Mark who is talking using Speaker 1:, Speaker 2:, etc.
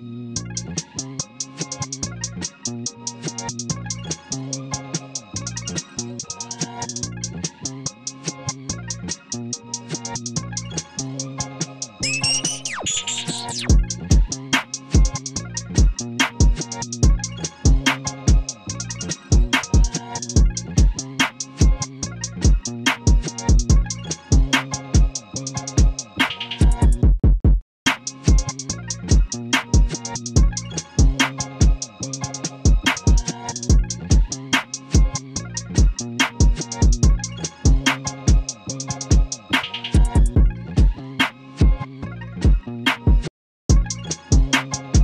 Speaker 1: Thank you.
Speaker 2: you.